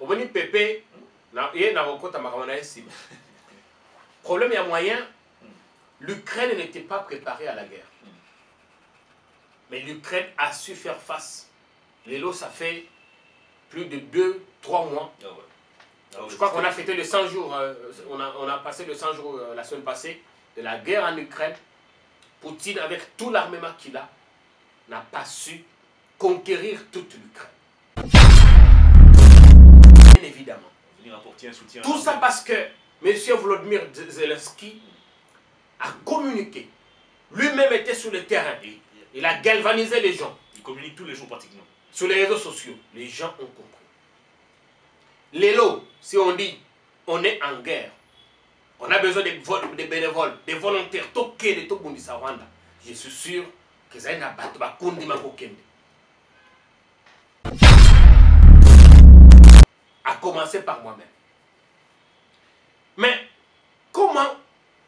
omoni pepe ye na kokota makambo na ye nsima problème ya moyen l'ukraine n'était pas préparée à la guerre. Mais l'ukraine a su faire face. Lelo ça fait plus de deux trois mois. Ah ouais. Ah ouais, je crois qu'on a fêté le 100 jours euh, on, a, on a passé le 100 jours euh, la semaine passée de la guerre en Ukraine. Poutine avec tout l'armement qu'il a n'a pas su conquérir toute l'Ukraine évidemment un. Tout ça parce que M. Volodymyr Zelensky a communiqué. Lui-même était sur le terrain. Il a galvanisé les gens Il communique tous les jours pratiquement. sur les réseaux sociaux. Les gens ont compris. Lélo, si on dit on est en guerre, on a besoin des, vol- des bénévoles, des volontaires, tokende, tobundisa Rwanda. Je suis sûr que ça n'a pas de par moi-même. Mais comment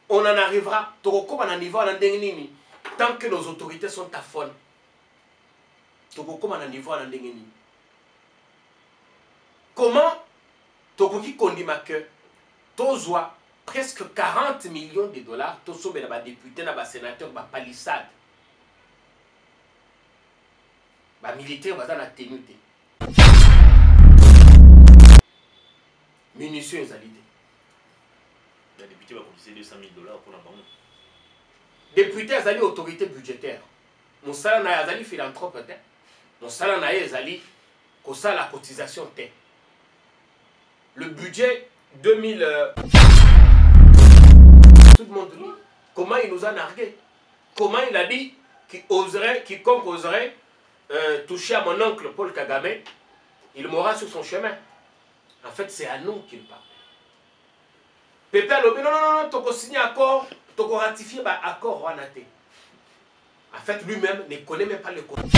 on en arrivera? Tant que nos autorités sont à fond. Tokokoma na niveau na ndenge nini comment tokoki kondima ke tozwa presque 40 millions de dollars. Tosombela badepute na basénateur bapalissade bamilitaire baza na tenu te munition ezali te. Vont cotiser 200 000 dollars pour la banque. député azali autorité budgétaire. Mosala na ye azali philanthrope te. Mosala na ye ezali kosala cotisation te. Le budget 2000 euh, tout le monde lit comment il nous a nargué? Comment il a dit qu'il oserait quiconque oserait euh, toucher à mon oncle Paul Kagame il mourra sur son chemin en fait c'est à nous qu'il parle. Pepe alobi non non non tokosigne accord tokoratifie baaccord wana te en fait lui-même ne connaît même pas le contexte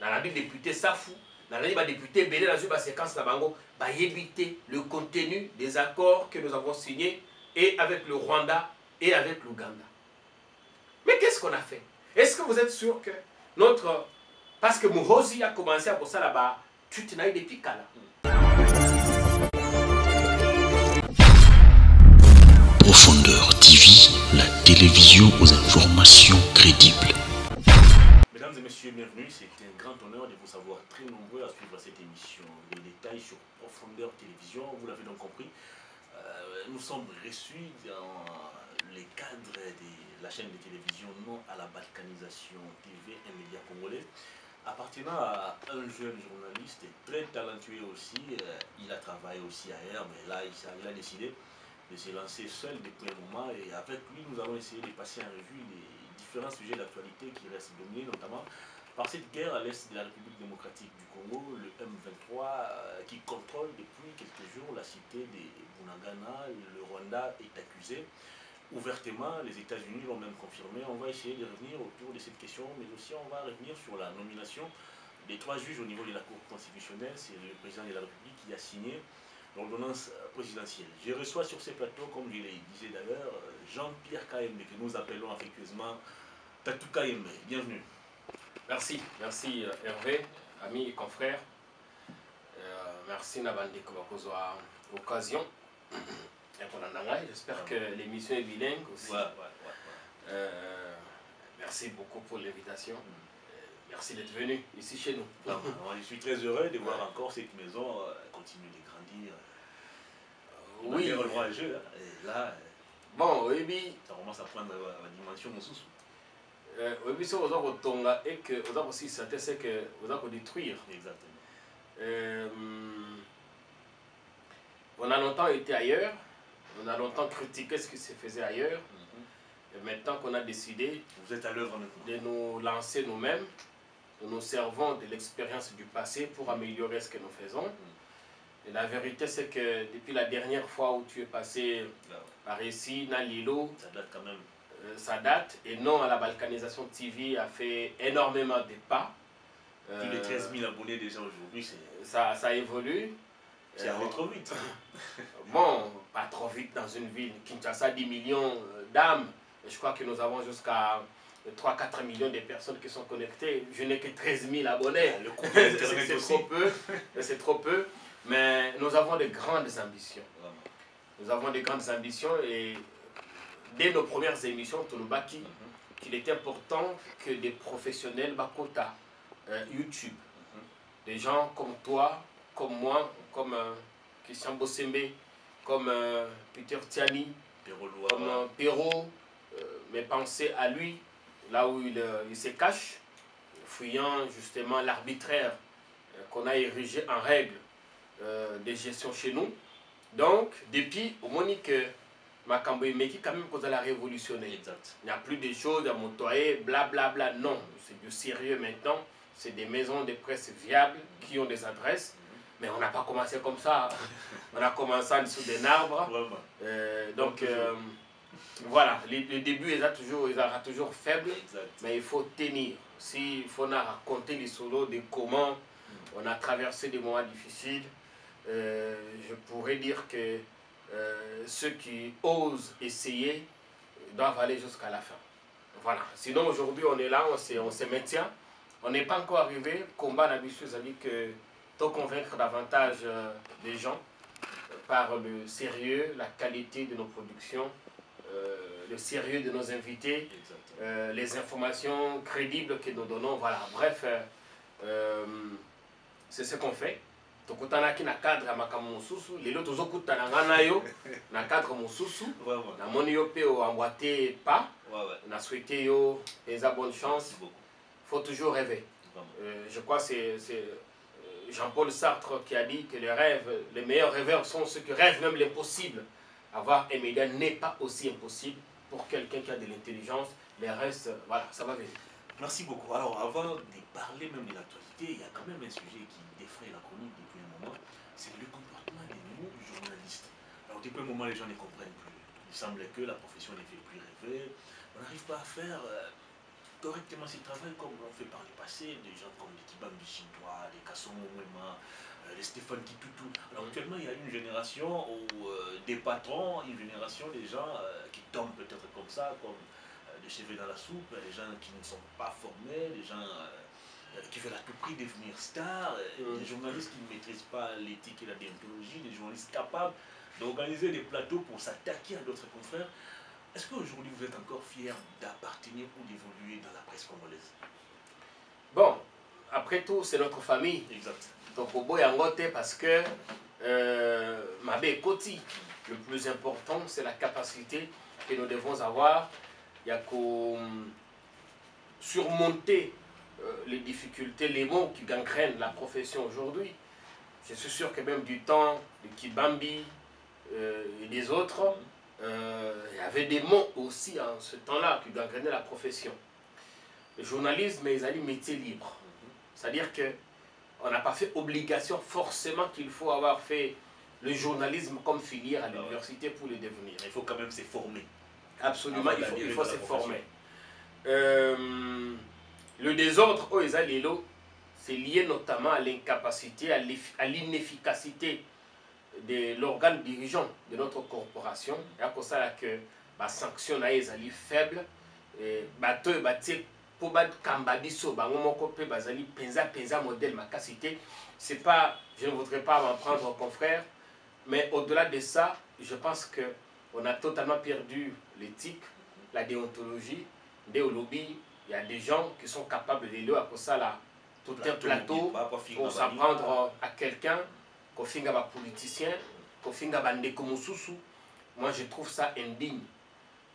nalandi député safu nalandi badéputé ebele nazwi baséquence na bango bayebi te le contenu des accords que nous avons signés et avec le rwanda et avec l'ouganda. Mais qu'est-ce qu'on a fait? Est-ce que vous êtes sûr que notre parce que muhozi a commencé à kosala ba Profondeur TV, la télévision aux informations crédibles. Mesdames et messieurs, bienvenue. C'est un grand honneur de vous savoir très nombreux à suivre cette émission. Les détails sur Profondeur Télévision, vous l'avez donc compris. euh, nous sommes reçus dans les cadres de la chaîne de télévision Non à la balkanisation TV, un média congolais, appartenant à un jeune journaliste très talentueux aussi. Euh, il a travaillé aussi ailleurs, mais là, il a décidé de se lancer seul depuis un moment. Et avec lui, nous allons essayer de passer en revue les différents sujets d'actualité qui restent dominés, notamment par cette guerre à l'est de la République démocratique du Congo, le M23, euh, qui contrôle depuis quelques jours la cité de Bunagana. Le Rwanda est accusé ouvertement, les États-Unis l'ont même confirmé. On va essayer de revenir autour de cette question, mais aussi on va revenir sur la nomination des trois juges au niveau de la Cour constitutionnelle. C'est le président de la République qui a signé l'ordonnance présidentielle. Je reçois sur ces plateaux, comme je le disais d'ailleurs, Jean-Pierre Kaembe, que nous appelons affectueusement Tatou Kaembe. Bienvenue. Merci, merci Hervé, amis et confrères. Euh, merci Nabandeko bakozwa occasion ya kolanda ngai. J'espère que l'émission est bilingue aussi. Ouais, ouais, ouais, ouais. Euh, merci beaucoup pour l'invitation. Euh, Merci d'être venu ici chez nous. Je suis très heureux de voir encore cette maison euh, continuer de grandir. On a Oui, jeu. hein. Et là, bon, oyebi ça commence à prendre la dimension mosusu. oza kotonga et que oza kosilisa te c'est que oza kodétruire. Exactement. Euh, on a longtemps été ailleurs, on a longtemps critiqué ce qui se faisait ailleurs. Mhm. Et maintenant qu'on a décidé Vous êtes à de nous lancer nous-mêmes, nous nous servons de l'expérience du passé pour améliorer ce que nous faisons. Et la vérité, c'est que depuis la dernière fois où tu es passé Là, par ici, Nalilo, Ça date quand même. euh, ça date. Et non la balkanisation TV a fait énormément de pas. Plus de Euh, 13 000 abonnés déjà aujourd'hui, ça, ça évolue. C'est Euh, allé trop vite. Bon, pas trop vite dans une ville. Kinshasa, 10 millions euh, d'âmes. Je crois que nous avons jusqu'à 3-4 millions de personnes qui sont connectées. Je n'ai que 13 000 abonnés. Le compte C'est trop peu. C'est trop peu. Mais nous avons de grandes ambitions. Nous avons de grandes ambitions et dès nos premières émissions, Tonobaki, Mhm. qu'il est important que des professionnels Bakota, euh, YouTube, Mhm. des gens comme toi, comme moi, comme euh, Christian Bossembe, comme euh, Peter Tiani, comme euh, Perrault, mais pensez à lui, là où il, il se cache, fuyant justement l'arbitraire qu'on a érigé en règle de gestion chez nous. Donc, depuis, au Monique, Makambo Meki, quand même, a révolutionné. Exact. Il n'y a plus des choses à montoyer, blablabla. Non, c'est du sérieux maintenant. C'est des maisons de presse viables qui ont des adresses. Mais on n'a pas commencé comme ça. On a commencé en dessous d'un arbre. Euh, donc, euh, voilà, le, le début, il sera toujours, il toujours faible. Exact. Mais il faut tenir. S'il faut nous raconter les solos de comment on a traversé des moments difficiles, euh, je pourrais dire que ceux qui osent essayer doivent aller jusqu'à la fin. Voilà. Sinon, aujourd'hui, on est là, on se, on se maintient. On n'est pas encore arrivé. Combat d'habitude, ça dit que de convaincre davantage euh, des gens par le sérieux, la qualité de nos productions, euh, le sérieux de nos invités, euh, les informations crédibles que nous donnons. Voilà, bref, euh, euh, c'est ce qu'on fait. tokutanaki na cadre ya makambo mosusu lelo tozokutana nga na yo na cadre mosusu namoni yo mpe oambwa te ouais. na souhaité yo eza bonne chance faut toujours rêver. Euh, je crois que c'est Jean-Paul Sartre qui a dit que les rêves, les meilleurs rêveurs sont ceux qui rêvent même l'impossible. Avoir un média n'est pas aussi impossible pour quelqu'un qui a de l'intelligence. Les restes, voilà, ça va venir. Merci beaucoup. Alors, avant de parler même de l'actualité, il y a quand même un sujet qui défraie la chronique depuis un moment, c'est le comportement des nouveaux journalistes. Alors, depuis un moment, les gens ne comprennent plus. Il semble que la profession ne fait plus rêver. On n'arrive pas à faire euh, correctement ce travail comme on fait par le passé. Des gens comme les Kibambi Chinois, les Kassomo Mwema, euh, les Stéphane Kitutu. Alors, actuellement, il y a une génération où, euh, des patrons, une génération des gens euh, qui tombent peut-être comme ça, comme euh, des cheveux dans la soupe, des gens qui ne sont pas formés, des gens qui veulent à tout prix devenir stars, Mm. des journalistes qui ne maîtrisent pas l'éthique et la déontologie, des journalistes capables d'organiser des plateaux pour s'attaquer à d'autres confrères. Est-ce qu'aujourd'hui vous êtes encore fier d'appartenir ou d'évoluer dans la presse congolaise? Bon, après tout, c'est notre famille. Exact. Donc, au bout, yangote parce que euh, Mabé Koti, le plus important, c'est la capacité que nous devons avoir. Il y a qu'au surmonter euh, les difficultés, les mots qui gangrènent la profession aujourd'hui. Je suis sûr que même du temps de Kibambi euh, et des autres, euh, il y avait des mots aussi en ce temps-là qui gangrénaient la profession. Le journalisme est un métier libre. C'est-à-dire que on n'a pas fait obligation forcément qu'il faut avoir fait le journalisme comme filière à Ah l'université pour le devenir. Il faut quand même se former. Absolument, il faut, il faut se former. Euh, le désordre, oh, lelo, c'est lié notamment à l'incapacité, à l'inefficacité de l'organe dirigeant de notre corporation. ya kosala que basanction na ye ezali faible. Bato oyo batie mpo bakamba biso bango moko mpe bazali mpenza mpenza modèle makasi te. C'est pas je ne voudrais pas m'en prendre confrère mais au-delà de ça je pense que on a totalement perdu l'éthique la déontologie. Nde olobi il y a des gens qui sont capables de lelo ya kosala tout un plateau pour s'apprendre à quelqu'un kofinga bapoliticien kofinga bandeko mosusu moi je trouve ça indigne.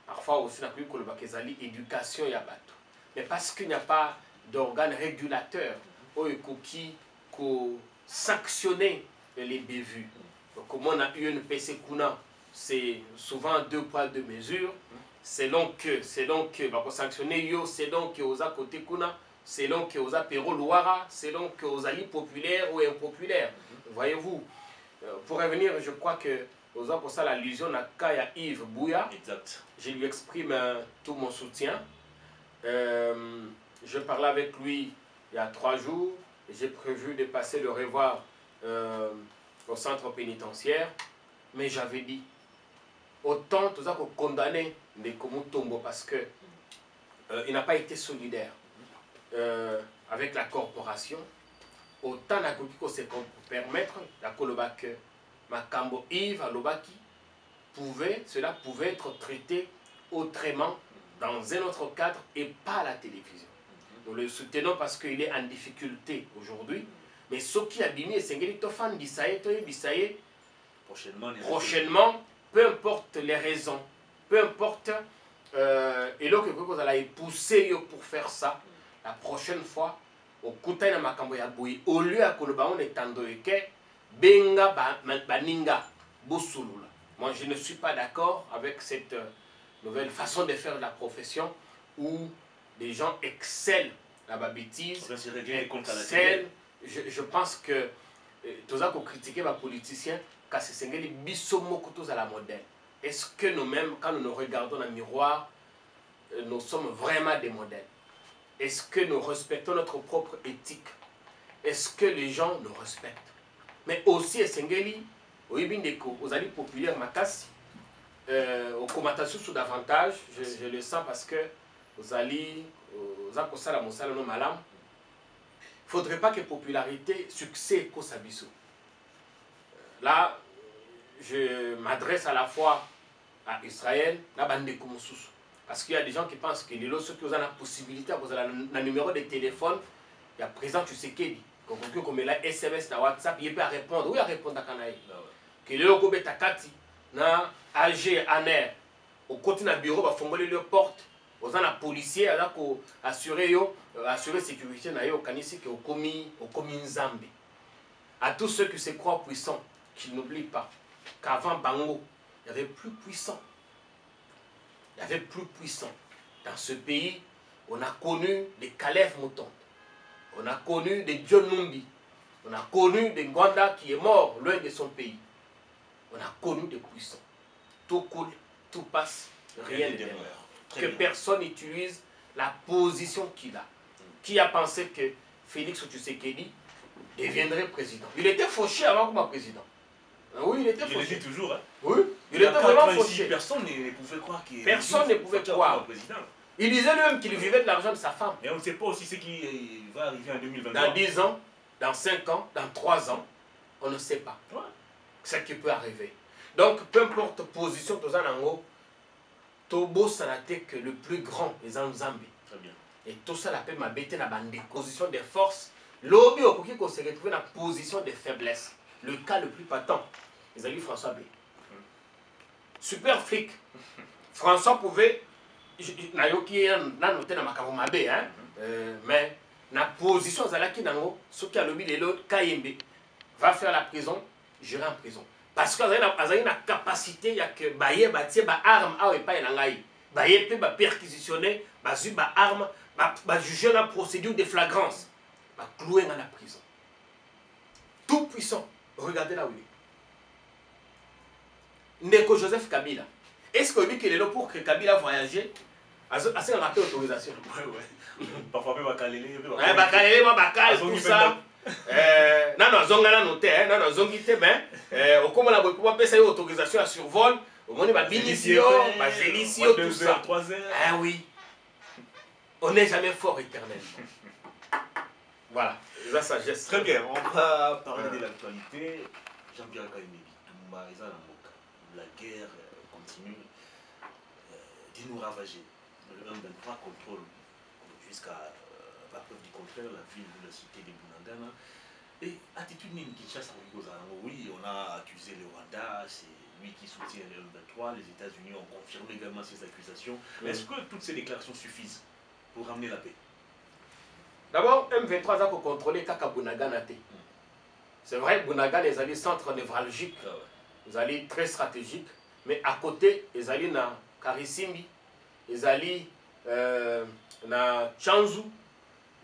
Parfois aussi nakoki kolobaka ezali éducation ya bato mais parce qu'il n'y a pas d'organe régulateur oyo ekoki kosanctionner les bévues okomona unpc kuna c'est souvent deux poids deux mesures. Selon que selon que bakosanctionne yo selon que oza côté kuna selon que oza pero loara selon que ozali populaire ou impopulaire voyez-vous Euh, pour revenir je crois que oza kosala allusion na cas ya yves bouya Exact. je lui exprime euh, tout mon soutien. Euh, je parlais avec lui il y a trois jours. J'ai prévu de passer le revoir euh, au centre pénitentiaire. Mais j'avais dit, autant tout ça qu'on condamner Ndeko Mutombo parce que il n'a pas été solidaire avec la corporation autant nakoki permettre ya koloba que makambo Yves alobaki pouvait cela pouvait être traité autrement dans un autre cadre et pas à la télévision. Nous le soutenons parce qu'il est en difficulté aujourd'hui mais soki abimi esengeli tofandisa ye toyebisa ye Prochainement, prochainement peu importe les raisons peu importe euh, eloko ekoki kozala epousse yo pour faire ça. La prochaine fois okutani na makambo ya boye lieu ya koloba ngo na etando eke benga baninga bosulula moi je ne suis pas d'accord avec cette euh, nouvelle façon de faire la profession où les gens excellent la bêtise Ça va se régler contre la excellent. je, je pense que euh, toza kocritiquer bapoliticien kasi esengeli biso moko tozala modèle. Est-ce que nous-mêmes quand nous nous regardons dans le miroir euh, nous sommes vraiment des modèles? Est-ce que nous respectons notre propre éthique est-ce que les gens nous respectent mais aussi esengeli oyebi ndeko ozali populaire makasi euh, okomata susu davantage je, le sens parce que ozali oza kosala mosala no malamu faudrait pas que popularité succès ekosa biso là je m'adresse à la fois à israël na bandeko mosusu parce qu'il y a des gens qui pensent que lelo soki oza na possibilité ya kozala na na numéro de téléphone ya président tshisekedi kokoki komela sms na whatsapp ye mpe arépondre oyo arépondaka na ye Ah ouais. ke lelo okobeta kati na ag aner okoti na bureau bafongoleli yo porte oza na policier aza koassure yo euh, assure sécurité na yo okanisi ke okomi okomi nzambe. À tous ceux qui se croient puissants qu'ils n'oublient pas qu'avant bango il y avait plus puissant il y avait plus puissant dans ce pays on a connu des Caleb Mouton on a connu des John Numbi on a connu des Gwanda qui est mort loin de son pays on a connu des puissants. Tout coule, tout passe, rien ne demeure. Que bien. personne n'utilise la position qu'il a. Qui a pensé que Félix Tshisekedi deviendrait président? Il était fauché avant comme président. Ah Oui, il était fauché. toujours. Hein. Oui, il Il était vraiment fauché. personne ne, pouvait croire qu'il Personne ne pouvait croire. président. Il disait lui-même qu'il vivait de l'argent de sa femme. Mais on ne sait pas aussi ce qui euh, va arriver en 2023. Dans 10 ans, dans 5 ans, dans 3 ans, on ne sait pas. Ouais. ce qui peut arriver. Donc, peu importe position toza nango, tobosana te que le plus grand eza nzambe Très bien. et tosala mpe mabe te na bandéposition de force lobi okoki kose retrouve na position de faiblesse le cas le plus patent. Ezali françois b. Super flic. François pouvait nayoki ye nano te na makambo mabe hein? euh, mais na position azalaki nango soki alobi lelo kayembe va faire la prison j'irai en prison. Parce que azali na- azali na capacité ya ke baye batie baarme awa epai na ngai. Baye mpe baperquisitionne bazwi baarme bajuge na procédure de flagrance. Bacloue nga na prison. Tout puissant regardez là où il est. Ndeko joseph kabila. Est ce que oyebi ke lelo pour que kabila voyage asengaka mpe autorisation? Parfois, même Bakalele. même Eh, bakalele. Mwa bakale Azongi tout ça. Nano azonga nano te nano azongi te me okomona boye po bapesa ye autorisation ya survol? Omoni babinisi yo bazelisi yo tout ça. 3 heures. ah oui. On n'est jamais fort éternellement. Voilà eza sagesse Très bien, on va parler de l'actualité. Jean-Pierre Kayemebi, Toumba, Eza Namoka. La guerre euh, continue euh, de nous ravager. Le M23 contrôle jusqu'à euh, la preuve du contraire la ville de la cité de Bunagana. Et attitude Nini Kinshasa, oui, on a accusé le Rwanda, c'est lui qui soutient le M23. Les États-Unis ont confirmé également ces accusations. Est-ce que toutes ces déclarations suffisent pour ramener la paix? D'abord m23 aza kocontrôle kaka bunagana te. C'est vrai bunagana ezali centre névralgique. Ah ezali très stratégique. Mais à côté ezali na karisimbi. Ezali euh, na chanzu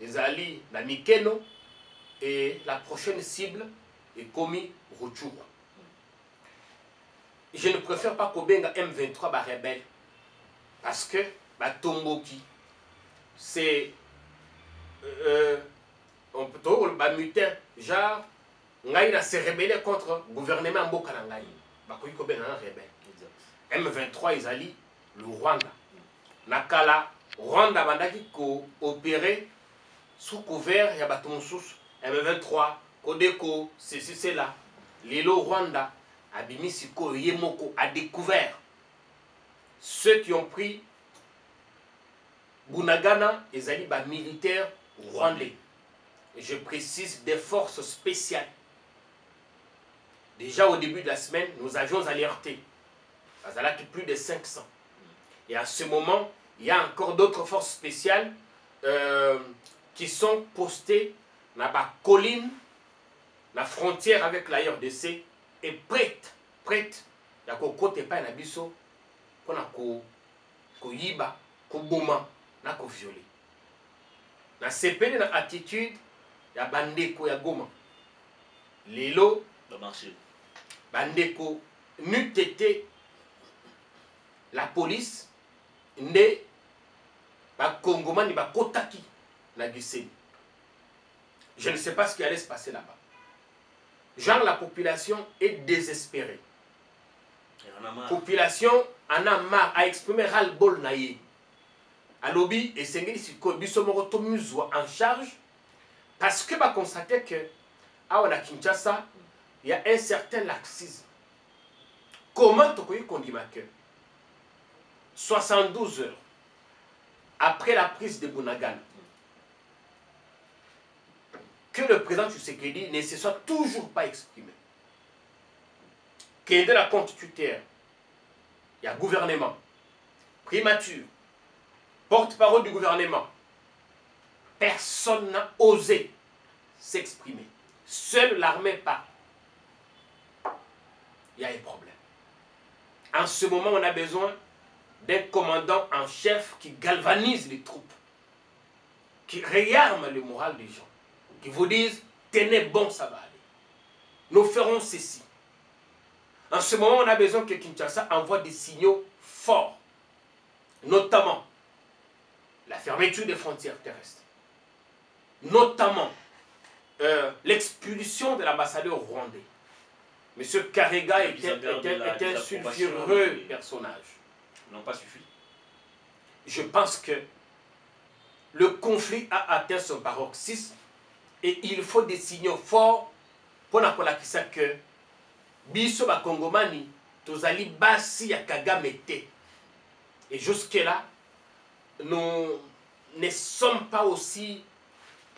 ezali na mikeno. Et la prochaine cible ekomi ruchuru. Je ne préfère pas kobenga m23 barebelle parce que batomboki c'est euh, on peut to bamutin genre ngai na se rebelle contre gouvernement ya mboka na ngai bakoki kobenga na rebelle? Exact. M23 ezali le Rwanda. Na kala rwanda abandaki koopere sous couvert ya bato mosusu m23 kodeko ceci cela. Lelo rwanda abimi sikoyo ye moko a découvert. Ceux qui ont pris bunagana ezali bamilitaire rwandais je précise des forces spéciales. Déjà au début de la semaine nous avions alerté. Bazalaki plus de 500 et à ce moment il y a encore d'autres forces spéciales euh, qui sont postées na bacolline la frontière avec la RDC est prête prête ya kokota epai na biso mpona koyiba koboma na koviole nasepeli na attitude ya bandeko ya goma. Lelo bandeko n'eût été la police nde bakongomani bakotaki na giseni je ne sais pas ce qui allait se passer là-bas. Genre la population est désespérée. Population en a marre a exprimé ras-le-bol na ye alobi esengeli sikoyo biso moko en charge parce que baconstate que awa na kinshasa il y a un certain laxisme. Comment tokoki kondima que 72 heures après la prise de Bunagana que le président Tshisekedi ne se soit toujours pas exprimé kende na compte tuteur ya gouvernement primature porte-parole du gouvernement. Personne n'a osé s'exprimer. Seule l'armée part. Il y a un problème. En ce moment on a besoin d'un commandant en chef qui galvanise les troupes qui réarme le moral des gens qui vous disent tenez bon ça va aller. Nous ferons ceci. En ce moment, on a besoin que Kinshasa envoie des signaux forts, notamment la fermeture des frontières terrestres, notamment euh, l'expulsion de l'ambassadeur rwandais. Monsieur Karega était, était- la- était de un sulfureux personnage. n'ont pas suffi. Je pense que le conflit a atteint son paroxysme et il faut des signaux forts pour nakolakisa que biso bakongomani tozali basi ya kagame te et jusque là nous ne sommes pas aussi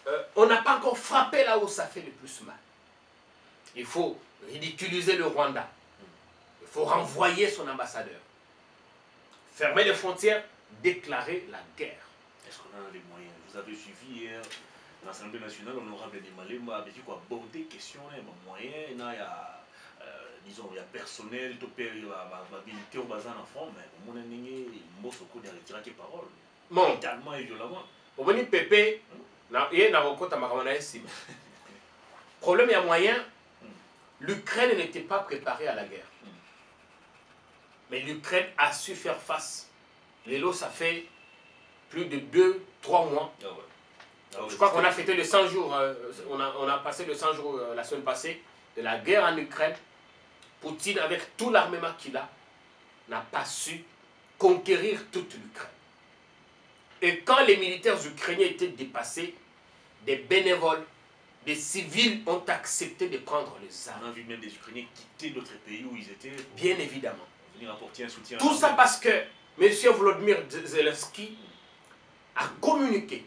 euh, on n'a pas encore frappé là où ça fait le plus mal. Il faut ridiculiser le Rwanda. Il faut renvoyer son ambassadeur. Fermer les frontières déclarer la guerre. Est-ce qu'on a les moyens? Vous avez suivi hier l'Assemblée nationale, honorable Malema, avec quoi? Aborder question, moyens, il y a, euh, disons, il y a personnel, tout il y a bazar en front, mais au moins, il y a un mot de retirer brutalement et violemment. omoni pepe na- ye nakokota makambo na ye nsima problème ya moyen. L'ukraine n'était pas préparée à la guerre. Mais l'ukraine a su faire face. Lelo ça fait plus de 2 3 mois. Ah ouais. Ah ouais, je crois qu'on a fêté le 100 jours euh, on, a, on a passé le 100 jours euh, la semaine passée de la guerre en Ukraine. Poutine avec tout l'armement qu'il a n'a pas su conquérir toute l'Ukraine et quand les militaires ukrainiens étaient dépassés des bénévoles des civils ont accepté de prendre les armes On a vu même des Ukrainiens quitter d'autres pays où ils étaient bien évidemment venir apporter un soutien. Tout ça parce que M. Volodymyr Zelensky a communiqué.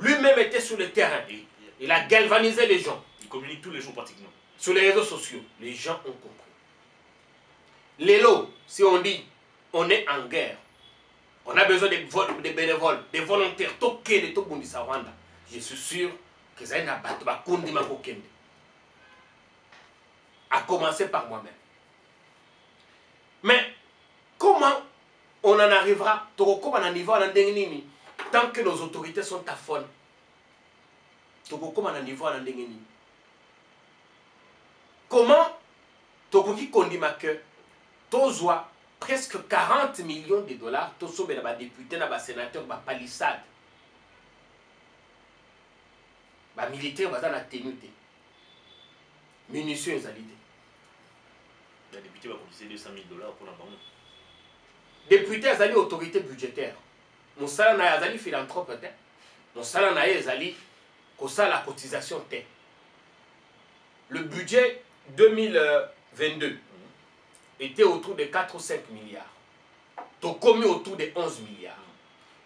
Lui-même était sur le terrain. Il a galvanisé les gens Ils communiquent tous les jours pratiquement. sur les réseaux sociaux. Les gens ont compris. Lélo, si on dit on est en guerre, on a besoin des, vol- des bénévoles, des volontaires, toqués de tout Bundisa Rwanda. Je suis sûr que ça n'a pas de Makokende. À commencer par moi-même. Mais comment on en arrivera? Na niveau na ndenge nini? Tant que nos autorités sont à fond na niveau na ndenge nini? Comment tokoki kondima tozwa presque 40 millions de dollars tosombela badepute na basénateur bapalissade bamilitaire baza na tenu te. Munition ezali te. Vont cotiser 200 000 dollars la banque. député azali autorité budgétaire. Mosala na ye azali philanthrope te. Mosala na ye ezali kosala cotisation te. Le budget 2022 était autour de 4 ou 5 milliards. Tokomi autour de 11 milliards.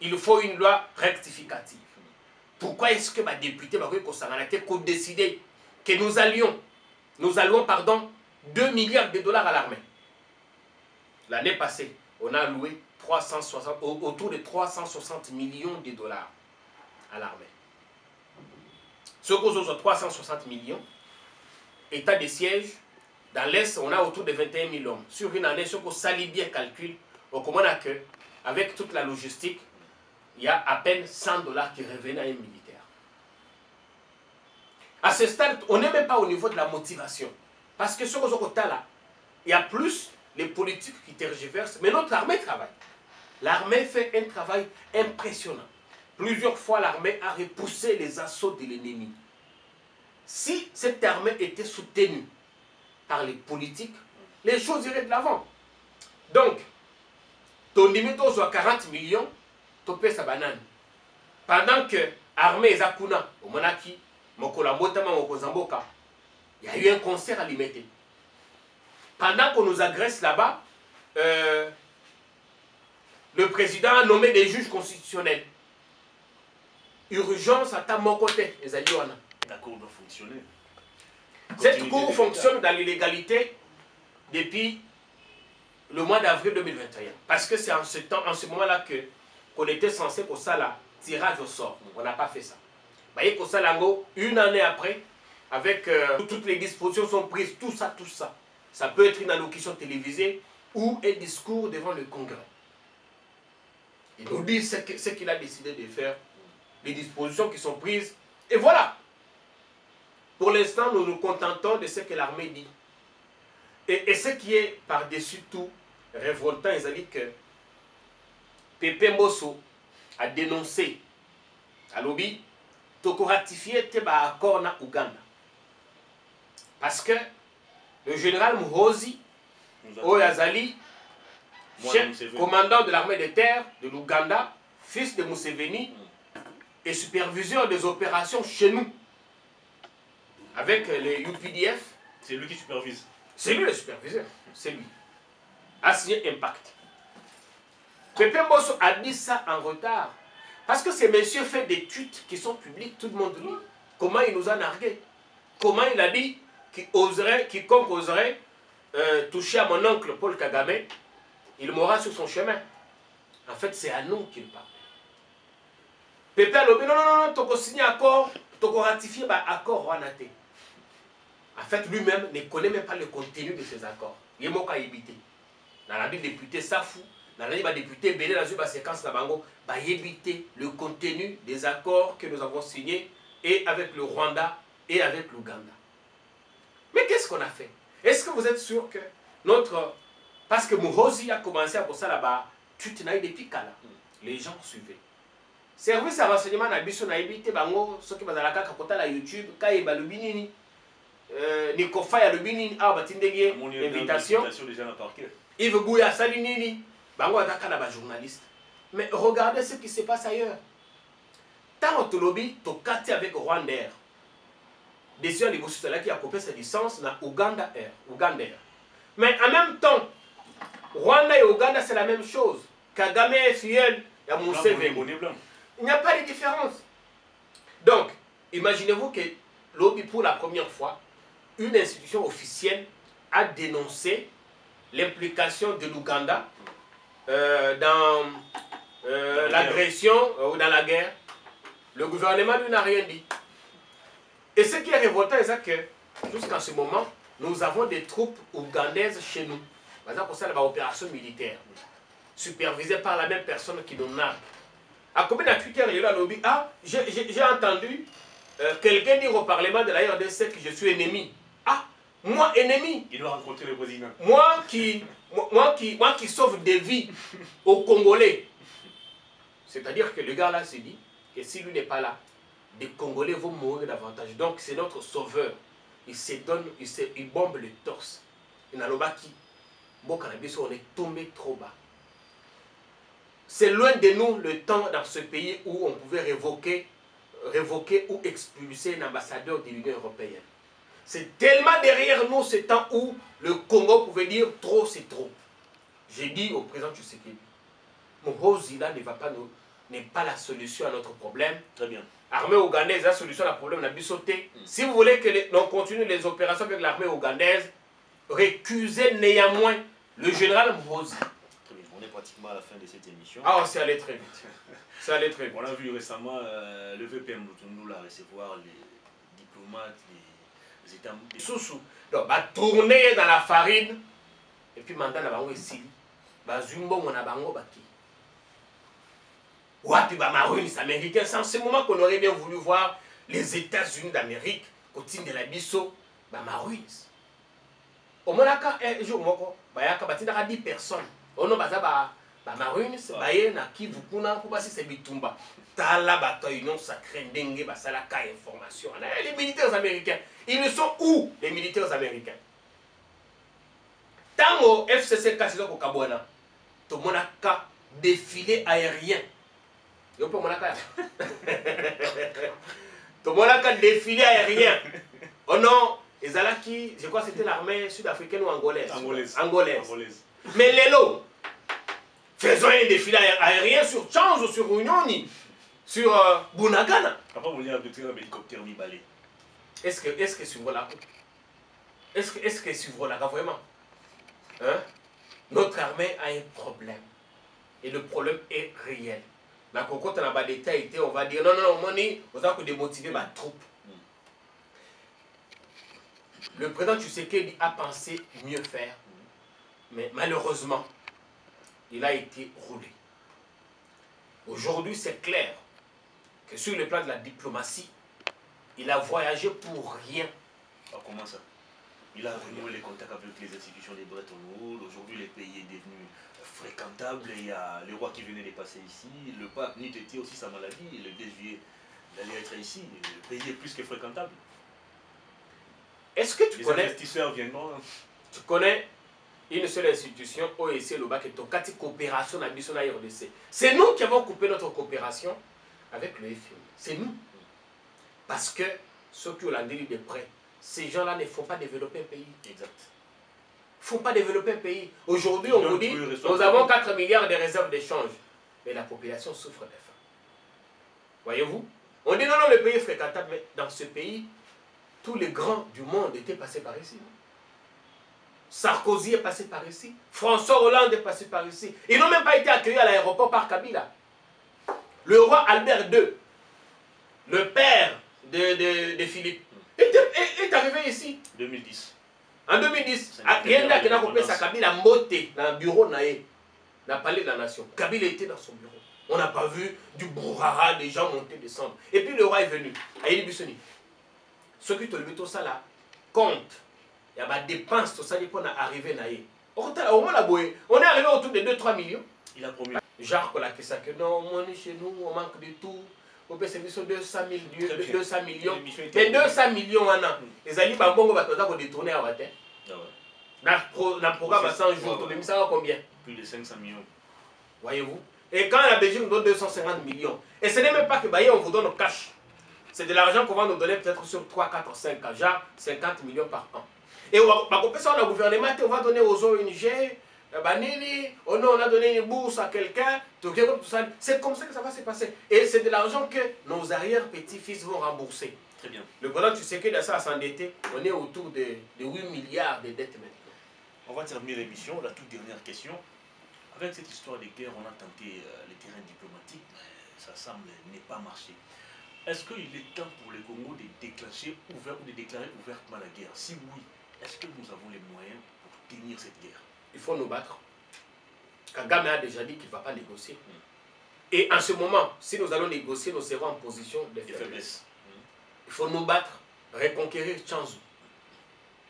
Il faut une loi rectificative. Pourquoi est-ce que badéputé bakoki kosangana te kodécider que nous allions nous allouons pardon 2 milliards de dollars à l'armée? L'année passée on a alloué 360, autour de 360 millions de dollars à l'armée. Ce qu'on 360 millions état de siège dans l'Est, on a autour de 21 000 hommes. Sur une année, ce qu'on salit bien calcul, on comprend que, avec toute la logistique, il y a à peine 100 dollars qui revenaient à un militaire. À ce stade, on n'est même pas au niveau de la motivation. Parce que ce qu'on là, il y a plus les politiques qui tergiversent, mais notre armée travaille. L'armée fait un travail impressionnant. Plusieurs fois, l'armée a repoussé les assauts de l'ennemi. Si cette armée était soutenue par les politiques, les choses iraient de l'avant. Donc, ton limite soit 40 millions, tu paies sa banane. Pendant que l'armée est à au Monaki, il y a eu un concert à limiter. Pendant qu'on nous agresse là-bas, euh, le président a nommé des juges constitutionnels. Urgence à ta mon côté, les La cour doit fonctionner. Cette cour fonctionne dans l'illégalité depuis le mois d'avril 2021. Parce que c'est en ce, temps, en ce moment-là que qu'on était censé pour ça tirage au sort. On n'a pas fait ça. Vous voyez que ça, une année après, avec euh, toutes les dispositions sont prises, tout ça, tout ça. Ça peut être une allocution télévisée ou un discours devant le Congrès. Il nous dit ce qu'il a décidé de faire, les dispositions qui sont prises. Et voilà, pour l'instant, nous nous contentons de ce que l'armée dit. Et, ce qui est par-dessus tout révoltant, ils que Pepe Mosso a dénoncé à lobby toko ratifié un accord na Uganda. Parce que le général Muhozi Oyazali, commandant de l'armée de terre de l'Ouganda, fils de Museveni, et superviseur des opérations chez nous avec les UPDF. C'est lui qui supervise. C'est lui le superviseur, c'est lui. A signé Impact. Pepe Bosso a dit ça en retard. Parce que ces messieurs font des tweets qui sont publics, tout le monde lit. Comment il nous a nargué? Comment il a dit qu'il oserait, quiconque oserait euh, toucher à mon oncle Paul Kagame, il mourra sur son chemin. En fait, c'est à nous qu'il parle. Pepe a dit non, non, non, non, tu signé accord, tu ratifié l'accord Rwanaté. En fait, lui-même ne connaît même pas le contenu de ces accords. Il est mort à éviter. Dans la député Safou, dans la député Béné, dans une séquence, va éviter le contenu des accords que nous avons signés et avec le Rwanda et avec l'Ouganda. Mais qu'est-ce qu'on a fait? Est-ce que vous êtes sûr que notre... Parce que Mouhozi a commencé à ça là-bas, tu te n'as depuis là? Les gens suivaient. Service à renseignement biso na évité bango soki bazalaka kapota la YouTube kaye balobi nini euh, nikofa ya lobi nini awa batindeli ye invitation. ive buya asali nini. Bango bazaka na bajournaliste mais regardez ce qui se passe ailleurs. Ntango tolobi tokati avec rwandair décision ya liboso ezalaki ya kopesa licence na uganda air. Uganda air. Mais en même temps rwanda et uganda c'est la même chose. Kagame est filleul ya museveni il n'y a pas de différence. Donc imaginez-vous que lobby pour la première fois une institution officielle a dénoncé l'implication de l'Ouganda euh, dans euh, l'agression euh, ou dans la guerre. Le gouvernement lui n'a rien dit. Et ce qui est révoltant, c'est que jusqu'à ce moment, nous avons des troupes ougandaises chez nous. Par exemple, pour ça, l'opération militaire, supervisée par la même personne qui nous nargue. À combien de Twitter, il a lobby Ah, j'ai entendu quelqu'un dire au Parlement de la RDC que je suis ennemi moi ennemi. Il doit rencontrer le président. Moi qui, moi, qui, moi qui sauve des vies aux Congolais. C'est-à-dire que le gars là s'est dit que si lui n'est pas là, les Congolais vont mourir davantage. Donc c'est notre sauveur. Il se donne, il, se, il bombe le torse. Et dans le qui, bon cannabis, on est tombé trop bas. c'est loin de nous le temps dans ce pays où on pouvait révoquer, révoquer ou expulser un ambassadeur de l'Union européenne. C'est tellement derrière nous ce temps où le Congo pouvait dire trop c'est trop. J'ai dit au président Tshisekedi, Mohozila ne va pas nous n'est pas la solution à notre problème. Très bien. Armée ougandaise, la solution à la problème, n'a sauté. Si vous voulez que l'on continue les opérations avec l'armée ougandaise, récusez néanmoins le général Mhozi. Très bien. On est pratiquement à la fin de cette émission. Ah, c'est allé très vite. C'est allé très vite. On a vu récemment euh, le VPM Lutundu recevoir les diplomates, les, les États. les- Soussou. Donc, va tourner dans la farine. Et puis, mandat na bango ici. bazwi mbongo na bango baki wapi bamarunis américain c'est en ce moment qu'on aurait bien voulu voir les états-unis d'amérique kotindela biso bamarunis omonaka un jour moko bayaka batindaka 10 personnes ono baza ba bamarunis baye na kivu kuna mpo basisa bitumba tala bato ya union sacré ndenge basalaka information. Wana les militaires américains ils sont où les militaires américains? Ntango fcc kasi eza kokabwana tomonaka défilé aérien. Yo mpe omonaka tomonaka défilé aérien. Oh non ezalaki je crois c'était l'armée sud-africaine ou angolaise? Angolaise. angolaise. Angolaise. mais lelo faisons un défilé aérien sur change sur unioni sur euh, bunagana. Après, on a retrouvé un hélicoptère mi-balai. est-ce que est-ce que suivre est-ce que est-ce que suivre vraiment? Hein? Notre armée a un problème. Et le problème est réel. Na kokota na badétail été on va dire non non non omoni oza kodémotive batroupe le président Tshisekedi a pensé mieux faire. Mais malheureusement il a été roulé. Aujourd'hui c'est clair que sur le plan de la diplomatie il a voyagé pour rien Ah, comment ça? Il a renoué les contacts avec les institutions de Bretton Woods. Aujourd'hui, le pays est devenu fréquentable. Il y a le roi qui venait de passer ici. Le pape Nit était aussi sa maladie. Le 2 juillet, d'aller être ici. Le pays est plus que fréquentable. est-ce que tu Les connais investisseurs viendront. tu connais une seule institution OEC Lobak et Tokati coopération biso na RDC. C'est nous qui avons coupé notre coopération avec le FMI. C'est nous. Parce que ceux qui ont l'andélie de près, ces gens-là ne font pas développer un pays. Exact. ne font pas développer un pays. Aujourd'hui, on vous dit, nous avons plus. 4 milliards de réserves d'échange. Mais la population souffre de faim. Voyez-vous? On dit non, non, le pays est fréquentable. Mais dans ce pays, tous les grands du monde étaient passés par ici. Sarkozy est passé par ici. François Hollande est passé par ici. Ils n'ont même pas été accueillis à l'aéroport par Kabila. Le roi Albert II, le père de, de, de Philippe, est, est- est arrivé ici. 2010. En 2010, C'est ah, rien l'intérieur de n'a compris ça. l'indépendance. Kabila mbote dans le bureau naé, dans le palais de la nation. Kabila était dans son bureau. On n'a pas vu du brouhaha, des gens monter, descendre. Et puis le roi est venu. Aïe Bissoni. Ce qui te le tout ça là, compte. Il y a des dépenses, tout ça, naé. Au moins la boye. On est arrivé autour de 2-3 millions. Il a promis. Jacques Kolakisa que non, on est chez nous, on manque de tout. On peut servir sur 200, 000, Très bien. 200 millions. Mais 200 millions, on a. Les alliés, Bambongo, va te détourner à ouais. Dans le programme à 100 jours, ça à combien? Plus de 500 millions. Voyez-vous Et quand la Belgique nous donne 250 millions, et ce n'est même pas que bah, on vous donne au cash. C'est de l'argent qu'on va nous donner peut-être sur 3, 4, 5 ans, genre 50 millions par an. Et on va bah, on gouvernement, on va donner aux ONG, euh, bah, nini, oh non, on a donné une bourse à quelqu'un. C'est comme ça que ça va se passer. Et c'est de l'argent que nos arrière-petits-fils vont rembourser. Très bien. Le bonhomme, tu sais que dans ça, à s'endetter, on est autour de, de 8 milliards de dettes maintenant. On va terminer l'émission. La toute dernière question. Avec cette histoire de guerre, on a tenté euh, les terrains diplomatiques, mais ça semble ne pas marcher. Est-ce qu'il est temps pour le Congo de déclencher ouvert, ou de déclarer ouvertement la guerre? Si oui, est-ce que nous avons les moyens pour tenir cette guerre? Il faut nous battre. Kagame a déjà dit qu'il ne va pas négocier. Et en ce moment, si nous allons négocier, nous serons en position de faiblesse. Il faut nous battre, reconquérir Chanzu.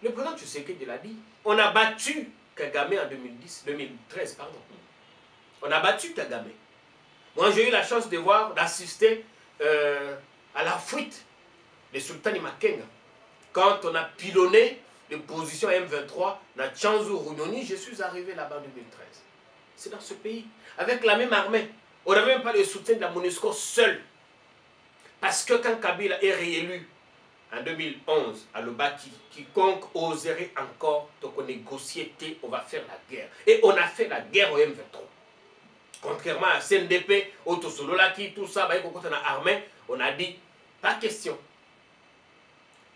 Le président Tshisekedi l'a dit. On a battu Kagame en 2010, 2013, pardon. On a battu Kagame. Moi, j'ai eu la chance de voir, d'assister euh, à la fuite de Sultani Makenga. Quand on a pilonné les positions M23 dans Chanzu Runyoni, je suis arrivé là-bas en 2013. C'est dans ce pays. Avec la même armée. On n'a même pas le soutien de la MONUSCO seul. Parce que quand Kabila est réélu en 2011 à Lobaki, quiconque oserait encore donc négocier, on va faire la guerre. Et on a fait la guerre au M23. Contrairement à CNDP, Autosololaki, tout ça, bah, on a armé, on a dit, pas question.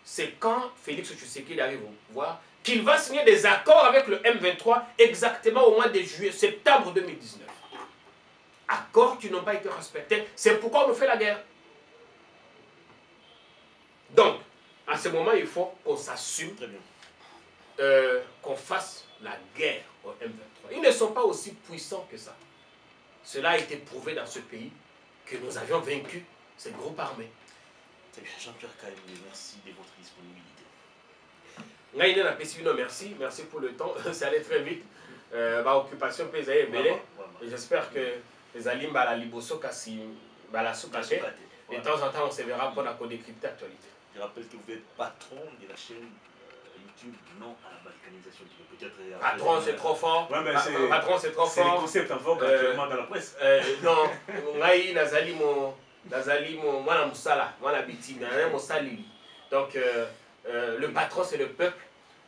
C'est quand Félix Tshisekedi arrive au pouvoir qu'il va signer des accords avec le M23 exactement au mois de juillet, septembre 2019. Accords qui n'ont pas été respectés. C'est pourquoi on nous fait la guerre. Donc, à ce moment, il faut qu'on s'assume, euh, qu'on fasse la guerre au M23. Ils ne sont pas aussi puissants que ça. Cela a été prouvé dans ce pays que nous avions vaincu ces groupes armés. Jean-Pierre Kaïm, merci de votre disponibilité. Merci, merci pour le temps. Ça allait très vite. Euh, ma occupation. J'espère que les alim la liboso kasi la soukaché. De temps en temps, on se verra pour la décrypter l'actualité. Je rappelle que vous êtes patron de la chaîne euh, YouTube Non à la balkanisation. Peut-être. Euh, patron, c'est trop fort. Ouais, mais patron, c'est trop fort. C'est le concept en vogue actuellement dans la presse. Euh, non, ngai nazali nazali mwana musala, mwana bitina, mo salili. Donc euh, euh, le patron c'est le peuple.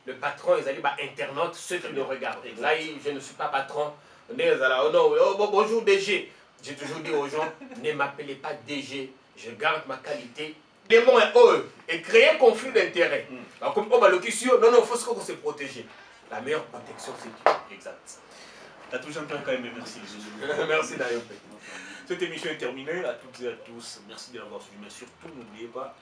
Le patron, bah, internautes, ceux qui nous regardent. Là, je ne suis pas patron. Oh non, oh, bonjour DG. J'ai toujours dit aux gens, ne m'appelez pas DG. Je garde ma qualité les mots eux et créer conflit d'intérêt. Mm. Comme on va le non, non, il faut se protéger. La meilleure protection, c'est Dieu. Exact. T'as toujours quand même, merci. merci Dayope. Cette émission est terminée. À toutes et à tous, merci d'avoir suivi. Mais surtout, n'oubliez pas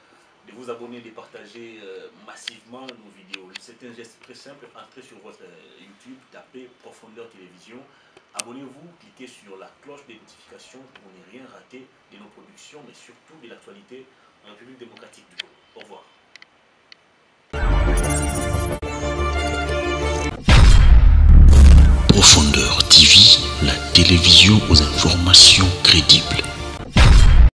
de vous abonner, de partager euh, massivement nos vidéos. C'est un geste très simple. Entrez sur votre euh, YouTube, tapez Profondeur Télévision. Abonnez-vous, cliquez sur la cloche de notification pour ne rien rater de nos productions, mais surtout de l'actualité en République démocratique du Congo. Au revoir. Télévision aux informations crédibles.